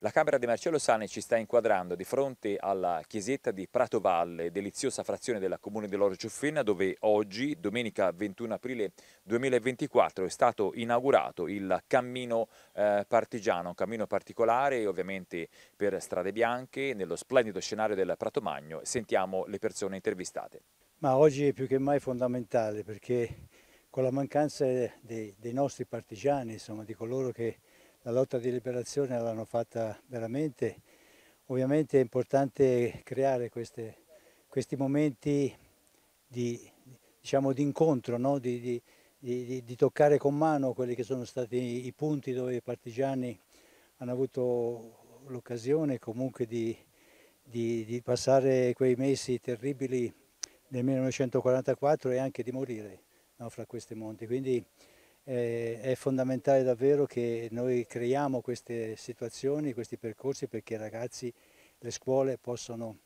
La Camera di Marcello Sani ci sta inquadrando di fronte alla chiesetta di Pratovalle, deliziosa frazione della comune Ciuffena, dove oggi, domenica 21 aprile 2024, è stato inaugurato il cammino eh, partigiano, un cammino particolare ovviamente per strade bianche, nello splendido scenario del Prato Magno. Sentiamo le persone intervistate. Ma oggi è più che mai fondamentale perché con la mancanza dei, dei nostri partigiani, insomma, di coloro che la lotta di liberazione l'hanno fatta veramente. Ovviamente è importante creare queste, questi momenti di, diciamo, di incontro, no? di, di, di, toccare con mano quelli che sono stati i punti dove i partigiani hanno avuto l'occasione comunque di, passare quei mesi terribili del 1944 e anche di morire no? fra questi monti. Quindi, eh, è fondamentale davvero che noi creiamo queste situazioni, questi percorsi perché i ragazzi, le scuole possano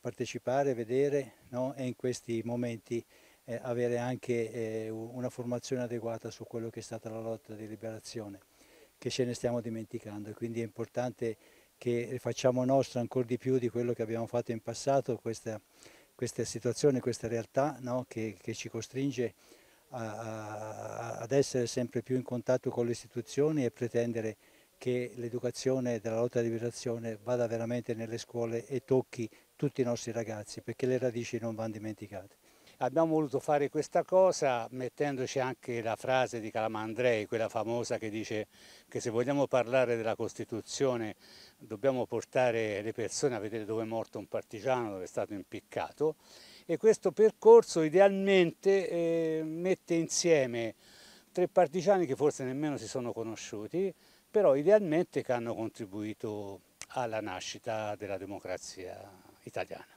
partecipare, vedere no? e in questi momenti eh, avere anche eh, una formazione adeguata su quello che è stata la lotta di liberazione, che ce ne stiamo dimenticando quindi è importante che facciamo nostro ancora di più di quello che abbiamo fatto in passato, questa, questa situazione, questa realtà no? che, che ci costringe a, ad essere sempre più in contatto con le istituzioni e pretendere che l'educazione della lotta di liberazione vada veramente nelle scuole e tocchi tutti i nostri ragazzi perché le radici non vanno dimenticate. Abbiamo voluto fare questa cosa mettendoci anche la frase di Calamandrei, quella famosa che dice che se vogliamo parlare della Costituzione dobbiamo portare le persone a vedere dove è morto un partigiano, dove è stato impiccato e questo percorso idealmente eh, mette insieme tre partigiani che forse nemmeno si sono conosciuti, però idealmente che hanno contribuito alla nascita della democrazia italiana.